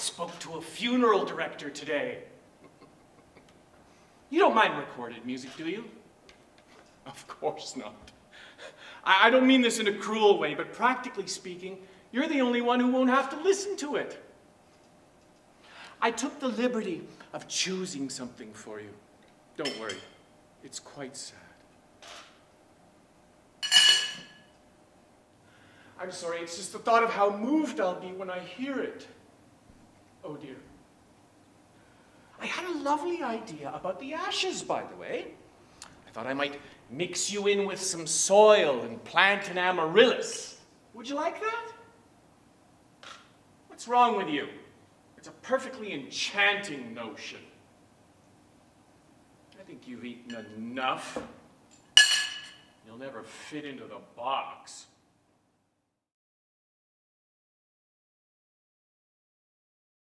spoke to a funeral director today. You don't mind recorded music, do you? Of course not. I, I don't mean this in a cruel way, but practically speaking, you're the only one who won't have to listen to it. I took the liberty of choosing something for you. Don't worry, it's quite sad. I'm sorry, it's just the thought of how moved I'll be when I hear it. Oh dear. I had a lovely idea about the ashes, by the way. I thought I might mix you in with some soil and plant an amaryllis. Would you like that? What's wrong with you? It's a perfectly enchanting notion. I think you've eaten enough. You'll never fit into the box.